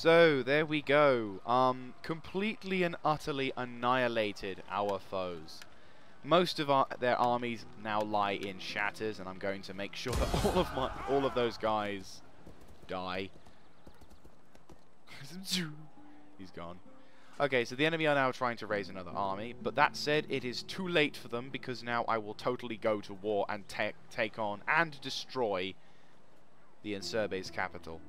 So, there we go. Um, completely and utterly annihilated our foes. Most of our, their armies now lie in shatters, and I'm going to make sure that all of my all of those guys die. He's gone. Okay, so the enemy are now trying to raise another army, but that said, it is too late for them because now I will totally go to war and take on and destroy the Insubres' capital.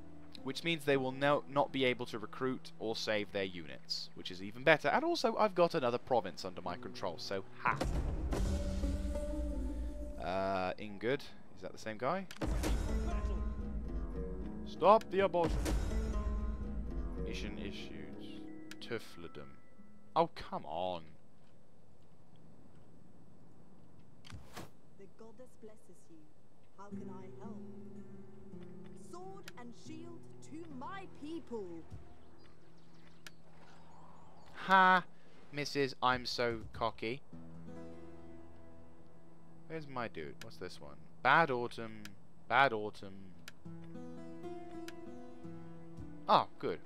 Which means they will no not be able to recruit or save their units, which is even better. And also, I've got another province under my control, so ha! Uh, Ingud. Is that the same guy? Stop the abortion! Mission issued. Tufledom. Oh, come on. The goddess blesses you. How can I help? Sword and shield to my people. Ha, Mrs. I'm so cocky. Where's my dude? What's this one? Bad autumn. Bad autumn. Oh, good.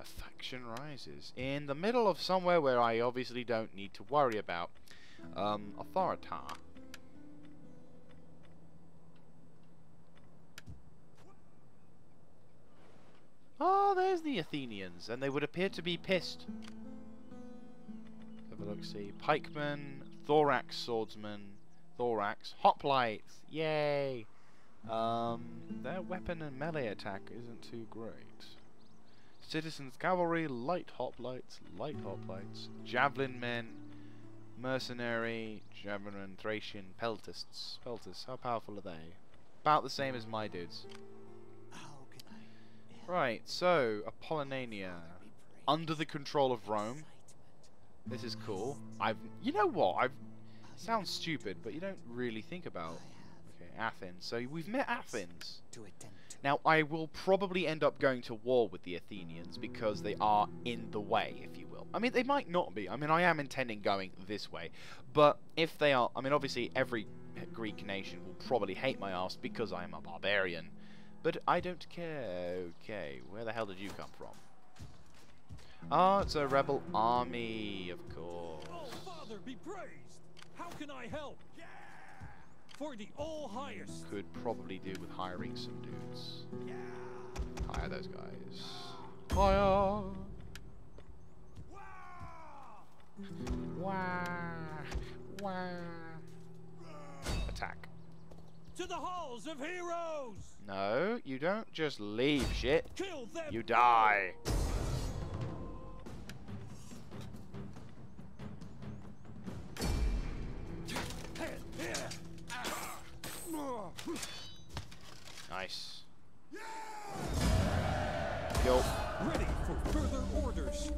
A faction rises. In the middle of somewhere where I obviously don't need to worry about. Um, Authoritar. Oh, there's the Athenians, and they would appear to be pissed. Have a look, see. Pikemen, Thorax Swordsman, Thorax, Hoplites, yay! Um, their weapon and melee attack isn't too great. Citizens Cavalry, Light Hoplites, Light Hoplites, Javelin Men, Mercenary, Javelin, Thracian, Peltasts. Peltasts, how powerful are they? About the same as my dudes. Right, so, Apollonia. Under the control of Rome. This is cool. I've, you know what, I've, sounds stupid, but you don't really think about, okay, Athens. So we've met Athens. Now, I will probably end up going to war with the Athenians because they are in the way, if you will. I mean, they might not be. I mean, I am intending going this way. But if they are, I mean, obviously every Greek nation will probably hate my ass because I am a barbarian. But I don't care. Okay, where the hell did you come from? Oh, it's a rebel army, of course. Oh, Father, be praised! How can I help? Yeah! For the all highest. Could probably do with hiring some dudes. Yeah. Hire those guys. Hire. Wah! Wah! Attack. To the halls of heroes! No, you don't just leave shit. Kill them! You die. Nice. Yo. Ready for further orders.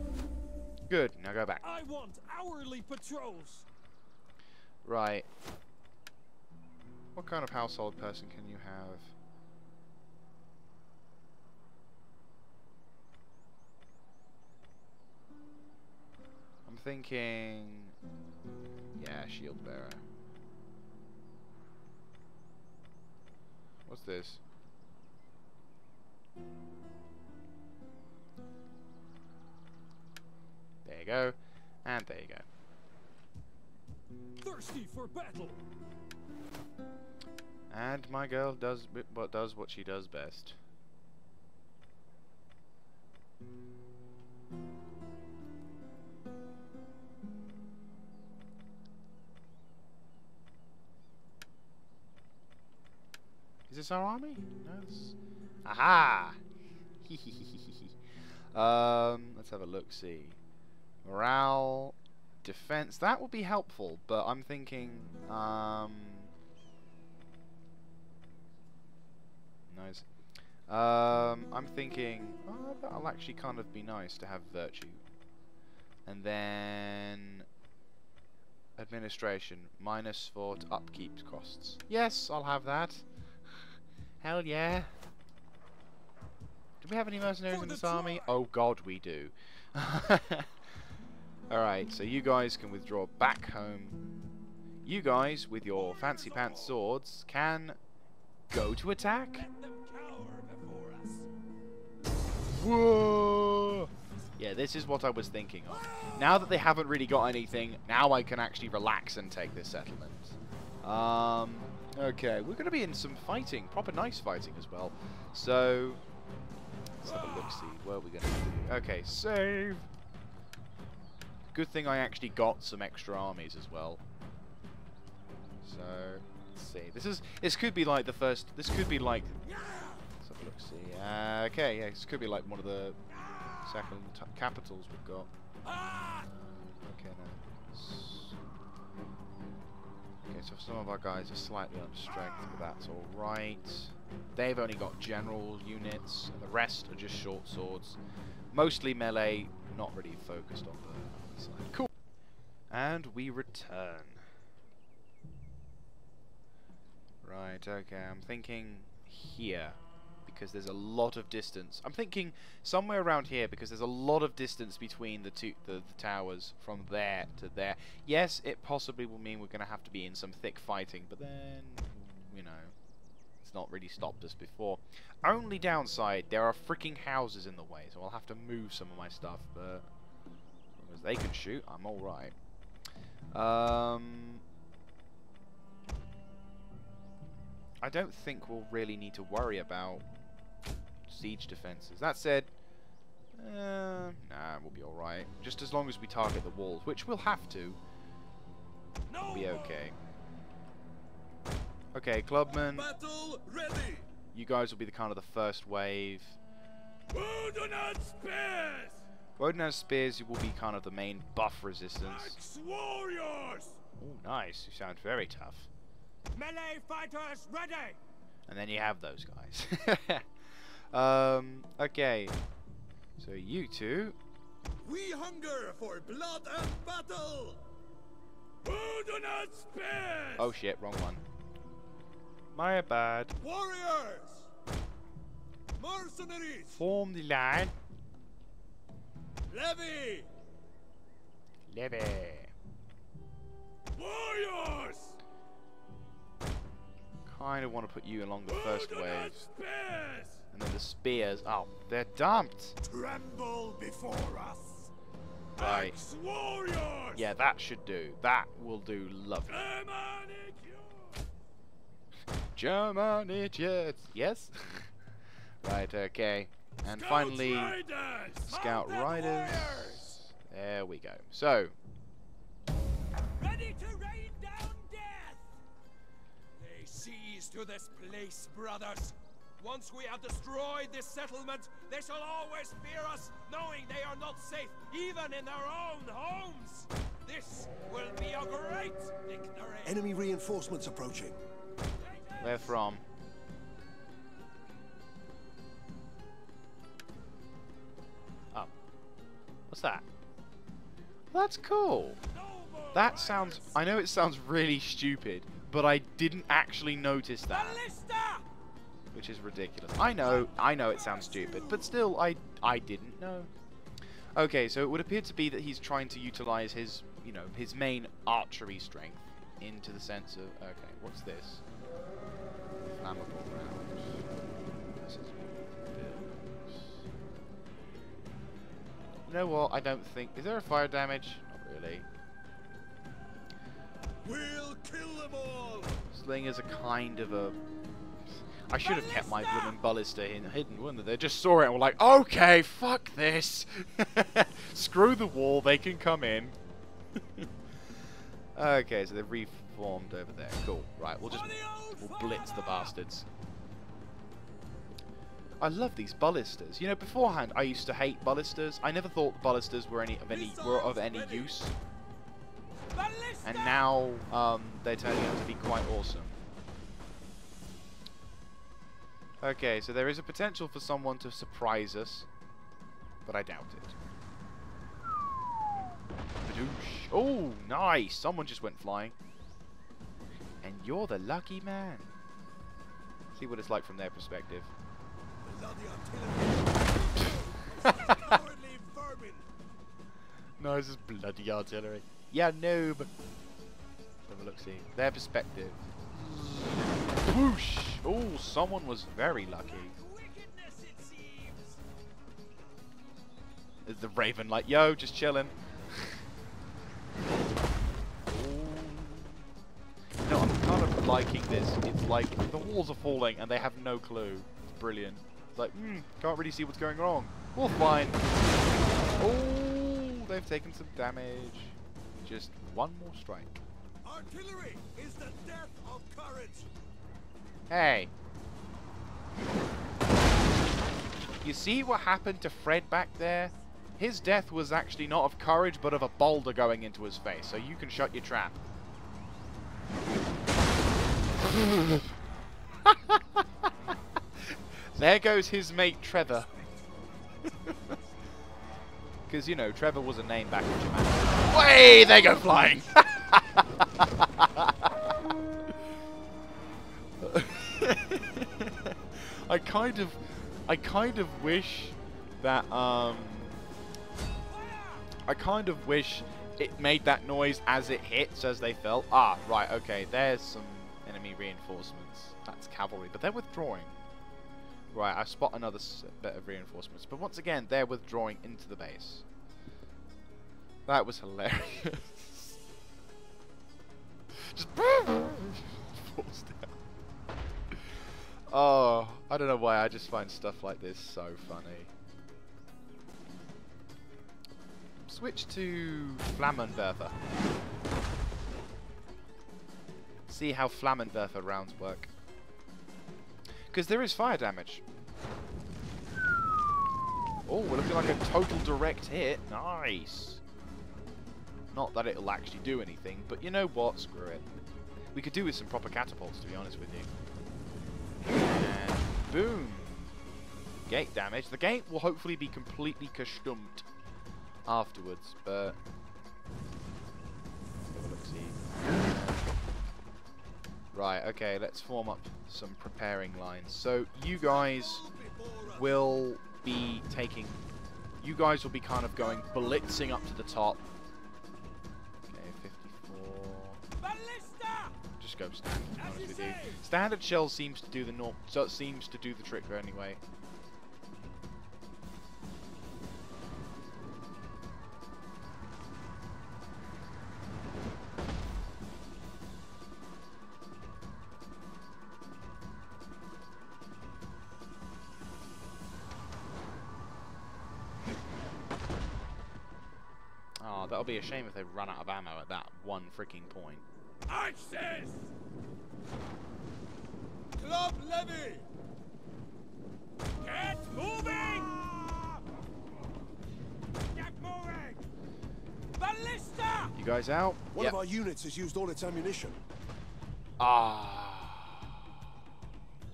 Good. Now go back. I want hourly patrols. Right. What kind of household person can you have? Thinking... Yeah, shield bearer. What's this? There you go. And there you go. Thirsty for battle. And my girl does what does what she does best. This our army? No. Aha! um, let's have a look. See, morale, defense. That would be helpful, but I'm thinking. Um, Nice. Um, I'm thinking, oh, that'll actually kind of be nice to have virtue. And then administration minus for upkeep costs. Yes, I'll have that. Hell yeah. Do we have any mercenaries in this army? Oh god, we do. Alright, so you guys can withdraw back home. You guys, with your fancy pants swords, can go to attack? Whoa! Yeah, this is what I was thinking of. Now that they haven't really got anything, now I can actually relax and take this settlement. Um, okay, we're going to be in some fighting, proper nice fighting as well. So, let's have a look-see. What are we going to do? Okay, save. Good thing I actually got some extra armies as well. So, let's see. This is this could be like the first. This could be like. Let's have a look. See. Uh, okay, yeah, this could be like one of the second capitals we've got. So some of our guys are slightly on strength, but that's all right. They've only got general units, and the rest are just short swords. Mostly melee, not really focused on the side. Cool. And we return. Right, okay, I'm thinking here because there's a lot of distance. I'm thinking somewhere around here because there's a lot of distance between the two the, the towers from there to there. Yes, it possibly will mean we're going to have to be in some thick fighting, but then you know, it's not really stopped us before. Only downside, there are freaking houses in the way, so I'll have to move some of my stuff, but as long as they can shoot, I'm all right. Um I don't think we'll really need to worry about siege defenses. That said, uh, nah, we'll be alright. Just as long as we target the walls, which we'll have to, we'll be okay. Okay, clubman, you guys will be the kind of the first wave. Wodenaz spears. Woden spears will be kind of the main buff resistance. Warriors. Oh, nice. You sound very tough. Melee fighters ready. And then you have those guys. um, okay. So you two We hunger for blood and battle. Oh shit, wrong one. My bad. Warriors. Mercenaries. Form the line. Levy. Levy. Warriors. Kind of want to put you along the first Wodenaz wave. And then the spears. Oh, they're dumped. Tremble before us. Right. Yeah, that should do. That will do lovely. German German idiots. Yes? right, okay. And Scout finally, riders. Scout Riders. warriors. There we go. So, Ready to rain down death! Lay siege to this place, brothers. Once we have destroyed this settlement, they shall always fear us, knowing they are not safe, even in their own homes. This will be a great victory. Enemy reinforcements approaching. where from? Oh. What's that? That's cool. That sounds... I know it sounds really stupid, but I didn't actually notice that. Which is ridiculous. I know, I know it sounds stupid, but still, I, I didn't know. Okay, so it would appear to be that he's trying to utilize his, you know, his main archery strength into the sense of, okay, what's this? Flammable round. This is builds. You know what? I don't think. Is there a fire damage? Not really. We'll kill them all! Slingers are kind of a. I should have kept my blooming ballista hidden, wouldn't they? They just saw it and were like, okay, fuck this. Screw the wall, they can come in. okay, so they've reformed over there. Cool. Right, we'll just we'll blitz the bastards. I love these ballistas. You know, beforehand I used to hate ballistas. I never thought the ballistas were any of any were of any use. And now um, they're turning out to be quite awesome. Okay, so there is a potential for someone to surprise us, but I doubt it. Oh, nice! Someone just went flying. And you're the lucky man. See what it's like from their perspective. No, this is bloody artillery. Yeah, noob. Have a look, see. Their perspective. Whoosh! Oh, someone was very lucky. Is the Raven like, yo, just chilling. no, I'm kind of liking this. It's like the walls are falling and they have no clue. It's brilliant. It's like, hmm, can't really see what's going wrong. We'll fine. Oh, they've taken some damage. Just one more strike. Artillery is the death of courage. Hey. You see what happened to Fred back there? His death was actually not of courage, but of a boulder going into his face, so you can shut your trap. there goes his mate Trevor. Because, you know, Trevor was a name back in Japan. Way, they go flying! I kind of, I kind of wish that, um, I kind of wish it made that noise as it hits, as they fell. Ah, right, okay, there's some enemy reinforcements. That's cavalry, but they're withdrawing. Right, I spot another bit of reinforcements, but once again, they're withdrawing into the base. That was hilarious. Just down. Oh, I don't know why, I just find stuff like this so funny. Switch to Flammenwerfer. See how Flammenwerfer rounds work. Because there is fire damage. Oh, we're looking like a total direct hit. Nice. Not that it'll actually do anything, but you know what? Screw it. We could do with some proper catapults, to be honest with you. Boom. Gate damage. The gate will hopefully be completely kastumped afterwards, but... Right, okay, let's form up some preparing lines. So, you guys will be taking... You guys will be kind of going blitzing up to the top. Go standard. Standard shell seems to do the norm... So seems to do the trick anyway. Oh, that'll be a shame if they run out of ammo at that one freaking point. Axis! Club levy! Get moving! Get moving! Ballista! You guys out? One Yep. of our units has used all its ammunition. Ah,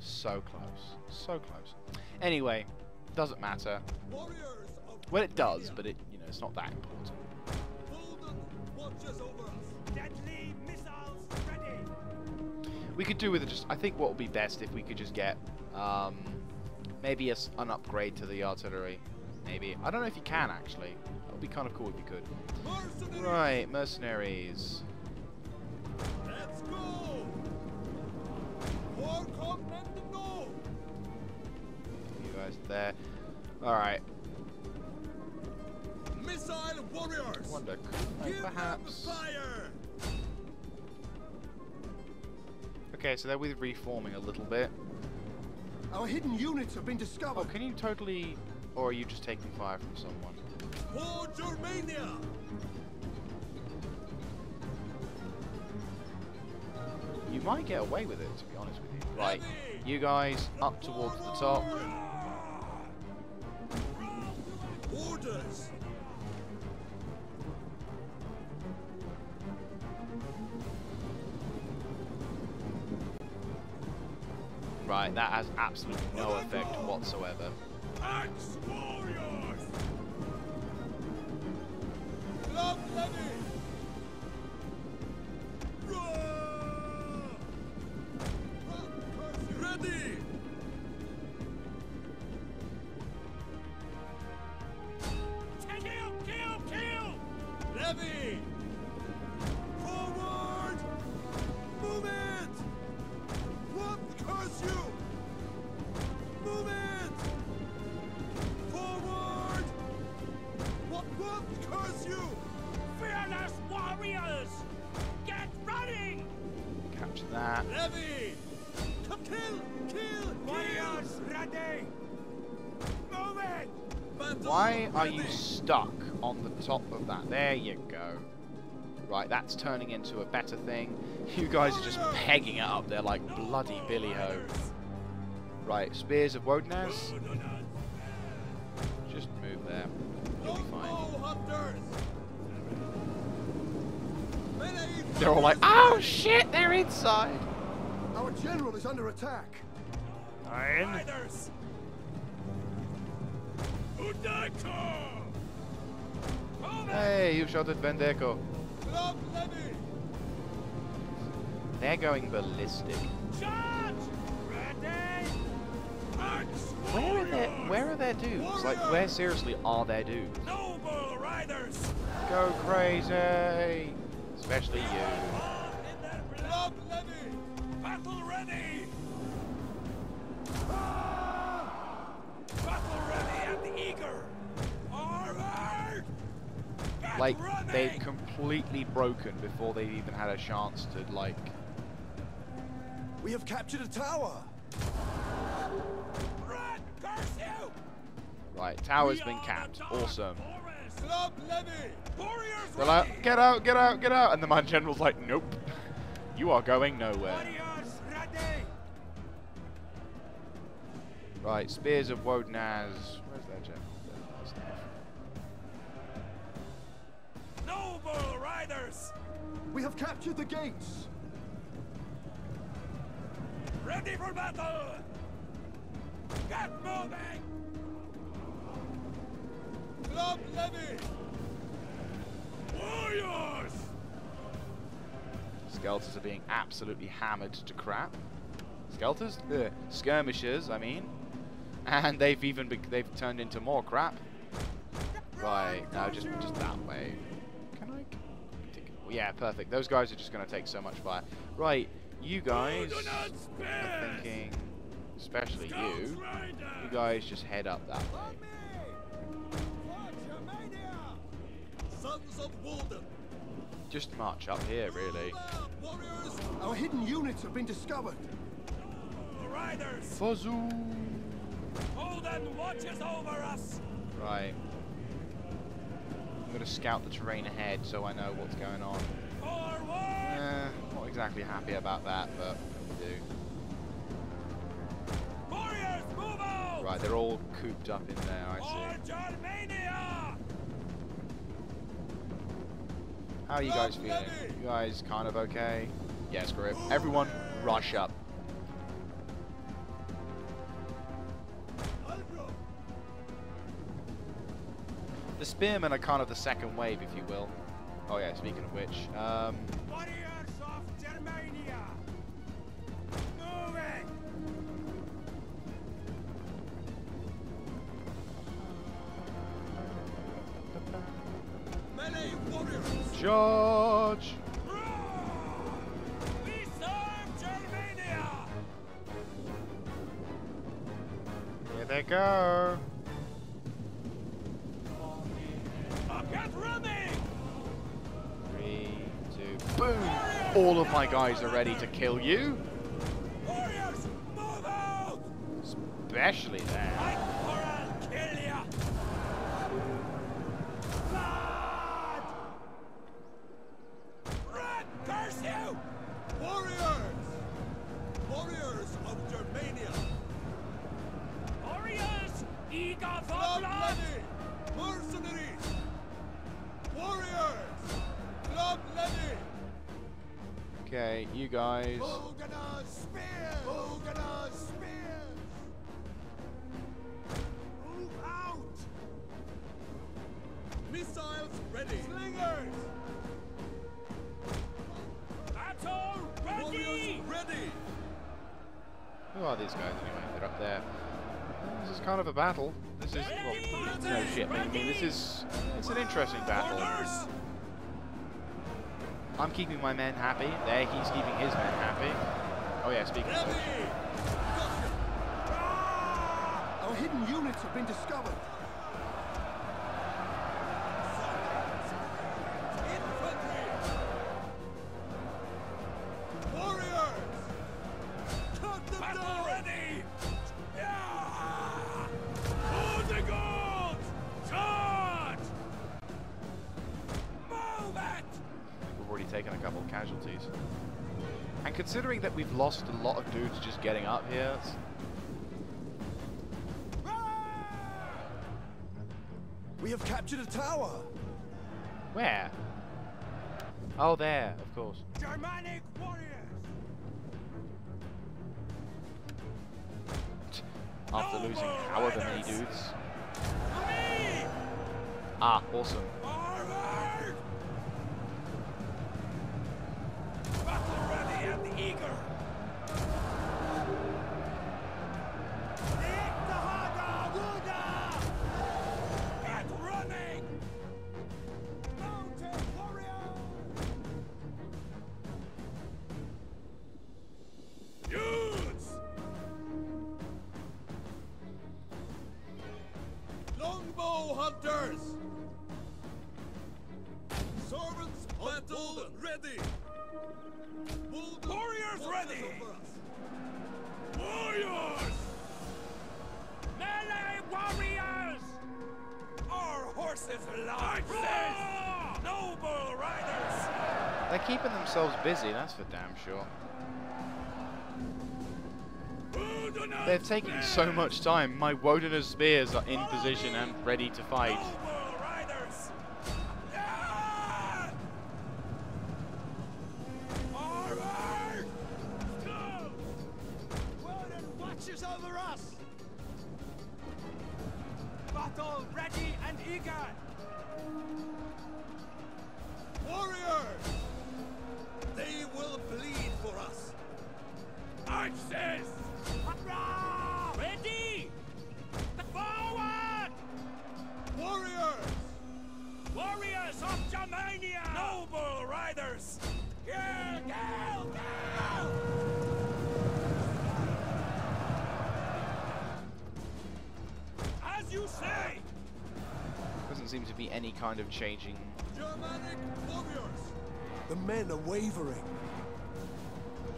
so close, so close. Anyway, doesn't matter. Well, it does, but it, you know, it's not that important. We could do with it just. I think what would be best if we could just get, um, maybe a an upgrade to the artillery. Maybe I don't know if you can actually. That would be kind of cool if you could. Mercenaries! Right, mercenaries. Let's go! War! You guys there. All right. Missile warriors! Wonder, could perhaps? fire! Okay, so they're with reforming a little bit. Our hidden units have been discovered. Oh, discovered. can you totally, or are you just taking fire from someone? For Germania! You might get away with it, to be honest with you. Right, you guys up towards the top. That has absolutely no effect whatsoever. On the top of that? There you go. Right, that's turning into a better thing. You guys are just pegging it up there like bloody Billy Ho. Right, Spears of Wodenaz. Just move there. You'll be fine. No hunters! Melee They're all like, oh shit, they're inside. Our general is under attack. Fine. Riders! Udako! Hey, you shot at Vendeco. They're going ballistic. Where are their! Where are their dudes? Like, where seriously are their dudes? Noble riders! Go crazy! Especially you. Battle ready! Like, they've completely broken before they've even had a chance to, like... We have captured a tower. Run! Curse you! Right, tower's We been are capped. Awesome. forest. Club Levy! Warriors ready! like, get out, get out, get out! And the man general's like, nope. You are going nowhere. Right, Spears of Wodenaz. Where's their general? Noble riders! We have captured the gates. Ready for battle! Get moving! Club Levy! Warriors! Skelters are being absolutely hammered to crap. Skelters? Ugh. Skirmishers, I mean. And they've even be they've turned into more crap. Right, now just just that way. Can I? take- Yeah, perfect. Those guys are just going to take so much fire. Right, you guys are thinking, especially you, you guys just head up that way. Sons of Woden! Just march up here, really. Our hidden units have been discovered. Riders! Fazoo! Holden watches over us! Right. I'm going to scout the terrain ahead so I know what's going on. Eh, not exactly happy about that, but we do. Warriors! Right, they're all cooped up in there, I see. How are you guys feeling? You guys kind of okay? Yeah, screw it. Everyone, rush up. Spearmen are kind of the second wave, if you will. Oh yeah, speaking of which, um, Warriors my guys are ready to kill you, Warriors, move out! especially there. Guys. Boganaz spears! Boganaz spears! Move out! Missiles ready! Slingers! Battle ready! Warriors ready! Who are these guys anyway? They're up there. This is kind of a battle. This is well, no shit. I mean, this is it's an interesting battle. I'm keeping my men happy. There, he's keeping his men happy. Oh yeah, speaking Our hidden units have been discovered. We've lost a lot of dudes just getting up here, it's- We have captured a tower. where? Oh, there, of course. Germanic warriors! After No losing however many dudes. Ah, awesome. Themselves busy, that's for damn sure. They're taking so much time. My Wodenaz spears are in position and ready to fight. Warriors! They will bleed for us! Axes! Ready! Forward! Warriors! Warriors of Germania! Noble riders! Yeah, go, go! As you say! Doesn't seem to be any kind of changing. Germanic warriors! The men are wavering.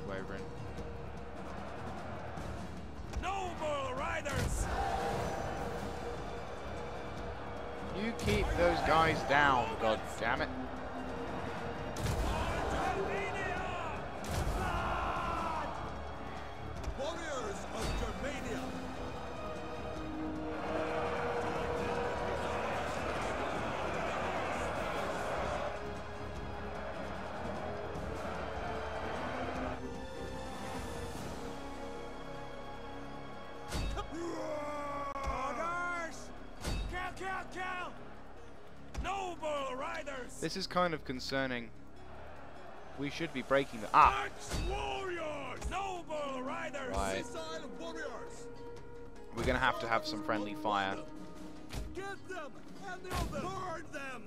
Wavering. Noble riders! You keep those guys down, god damn it. This is kind of concerning. We should be breaking the. Ah! Warriors! Noble riders! Right. Warriors! We're gonna have to have some friendly fire. Get them! And the others! Burn them!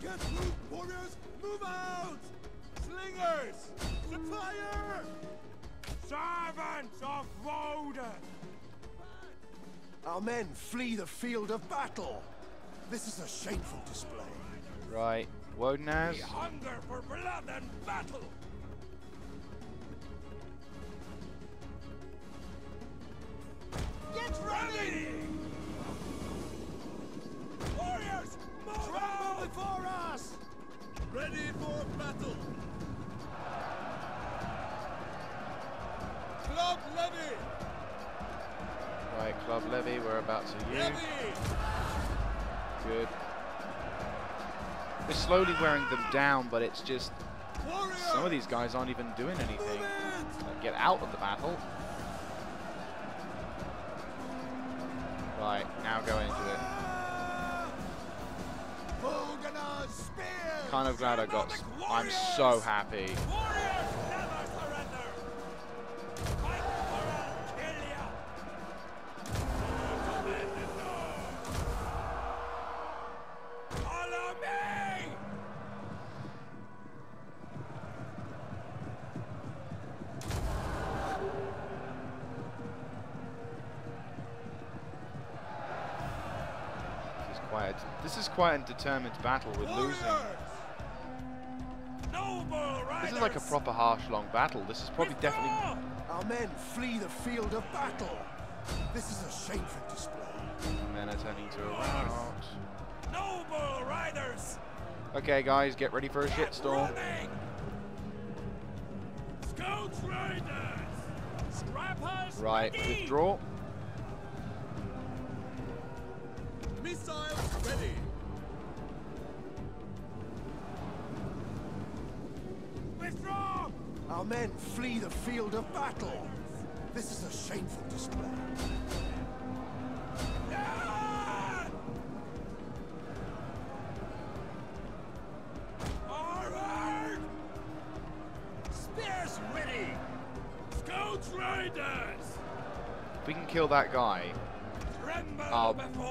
Get moved, warriors! Move out! Slingers! To fire! Servants of Woden! Our men flee the field of battle. This is a shameful display. Right. Wodenaz. We hunger for blood and battle! Get ready! Warriors, move out! before us! Ready for battle! Club levy! Right, Club Levy, we're about to use. Levy! Good. We're slowly wearing them down, but it's just some of these guys aren't even doing anything. Get out of the battle. Right, now go into it. Kind of glad I got. I'm so happy. This is quite. A, this is quite a determined battle. We're losing. Warriors! This is like a proper harsh, long battle. This is probably definitely. Our men flee the field of battle. This is a shameful display. Men are turning to a rout. Noble riders! Okay, guys, get ready for a shitstorm. Running! Scouts Right, withdraw. Missiles ready! Withdraw! Our men flee the field of battle. This is a shameful display. Yeah! Forward! Spears ready! Scouts Raiders! If we can kill that guy, Tremble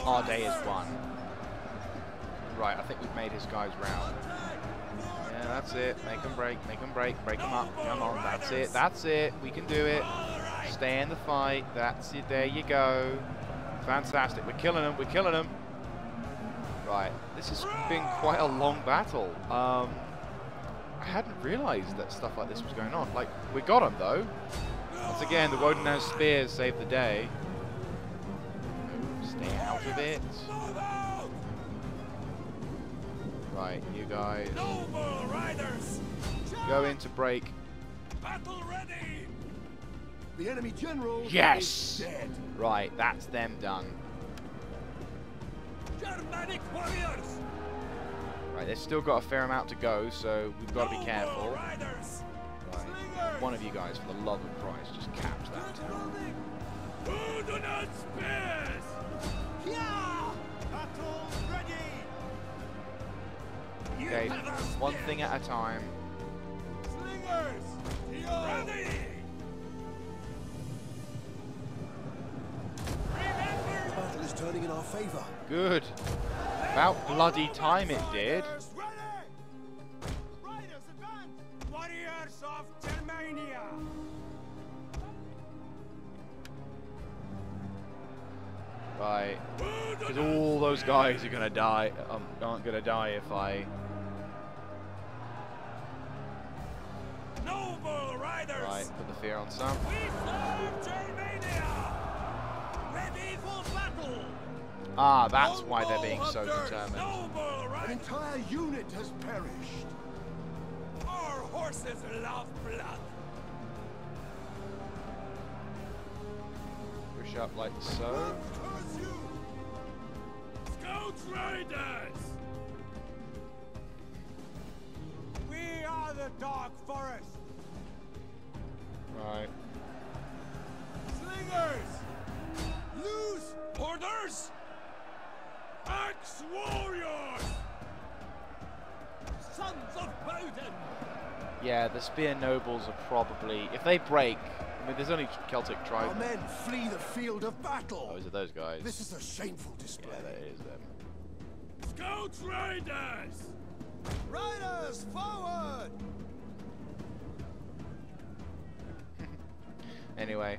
our, day is won. Right, I think we've made his guys round. Yeah, that's it. Make them break, make them break, break them up. Come on, that's it, that's it. We can do it. Stay in the fight. That's it. There you go. Fantastic. We're killing them. We're killing them. Right. This has been quite a long battle. Um, I hadn't realised that stuff like this was going on. Like, we got him, though. Once again, the Wodenhouse spears saved the day. Stay out of it. Right, you guys go in to break. Battle ready! The enemy general Yes! Right, that's them done. Germanic warriors! Right, they've still got a fair amount to go, so we've got to be careful. Right. One of you guys, for the love of Christ, just capture that. Who do not spears! Okay, one thing at a time. Slingers! Ready! The battle is turning in our favor. Good. About bloody time it did. Warriors ready! Riders, advance! Warriors of Germania! Right. Who do Because all those guys are gonna die. Um, aren't gonna die if I. Noble Riders! Right. Put the fear on some. We serve Germania! Ready for battle! Ah, that's why they're being so determined. An entire unit has perished. Our horses love blood! Push up like so. Curse you! Scouts Riders! We are the Dark Forest! Right. Slingers! Loose orders! Axe warriors! Sons of Woden! Yeah, the spear nobles are probably if they break. I mean, there's only Celtic Our tribes. men flee the field of battle. Oh, is it those guys? This is a shameful display. yeah, display. that is them. Scouts Riders! Riders, forward! Anyway,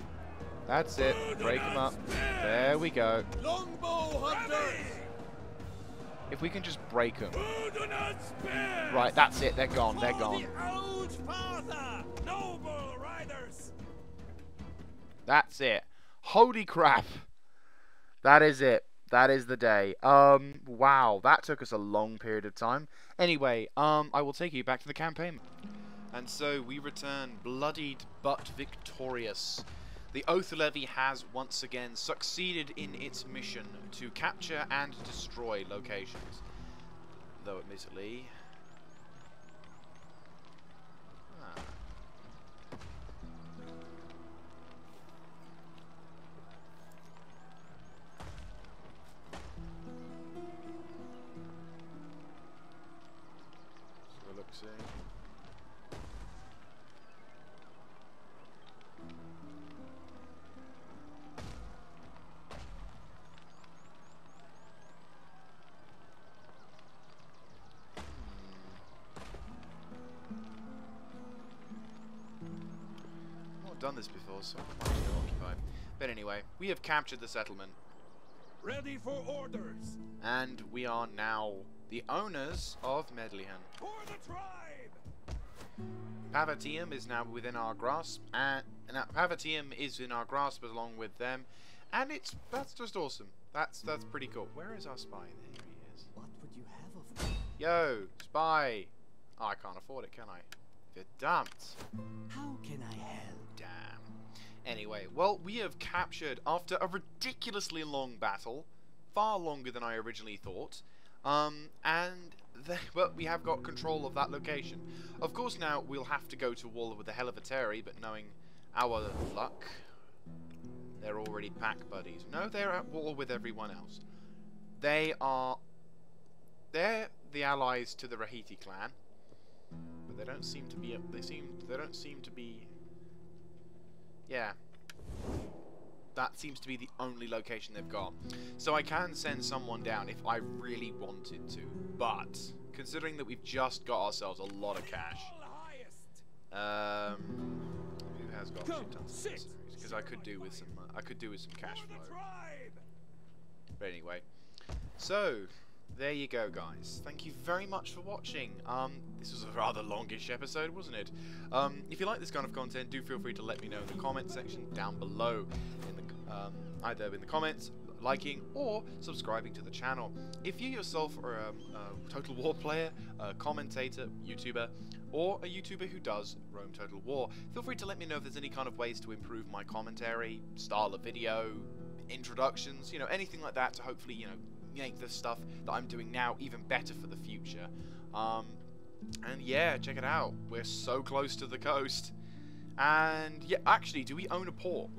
that's it. Break them up. There we go. Longbow hunters! If we can just break them. Who do not spare! Right, that's it. They're gone. They're For gone. That's it. Holy crap. That is it. That is the day. Um, wow, that took us a long period of time. Anyway, um, I will take you back to the campaign. And so we return bloodied but victorious. The Oath Levy has once again succeeded in its mission to capture and destroy locations. Though admittedly... see. I've done this before, so I'm quite still occupied. But anyway, we have captured the settlement, Ready for orders! and we are now the owners of Medlihan. For the tribe! Pavatium is now within our grasp, and now Pavatium is in our grasp along with them, and it's that's just awesome. That's that's pretty cool. Where is our spy? There he is. What would you have of me? Yo, spy. Oh, I can't afford it, can I? You're dumped. How can I help? Damn. Anyway, well, we have captured, after a ridiculously long battle, far longer than I originally thought, um, and well, we have got control of that location. Of course, now we'll have to go to war with the hell of a Terry, but knowing our luck, they're already pack buddies. No, they're at war with everyone else. They are... They're the allies to the Rahiti clan, but they don't seem to be... They seem... They don't seem to be... Yeah. That seems to be the only location they've got. So I can send someone down if I really wanted to, but considering that we've just got ourselves a lot of cash, um, who has got shit tons of mercenaries? Because I could do with some, uh, I could do with some cash flow. But anyway, so there you go, guys. Thank you very much for watching. Um, this was a rather longish episode, wasn't it? Um, if you like this kind of content, do feel free to let me know in the comment section down below, um, either in the comments, liking, or subscribing to the channel. If you yourself are a, a Total War player, a commentator, YouTuber, or a YouTuber who does Rome Total War, feel free to let me know if there's any kind of ways to improve my commentary, style of video, introductions, you know, anything like that to hopefully, you know, make the stuff that I'm doing now even better for the future. Um, and yeah, check it out. We're so close to the coast. And yeah, actually, do we own a port?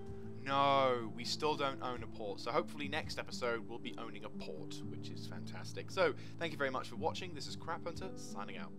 No, we still don't own a port. So hopefully next episode we'll be owning a port, which is fantastic. So thank you very much for watching. This is Crap Hunter signing out.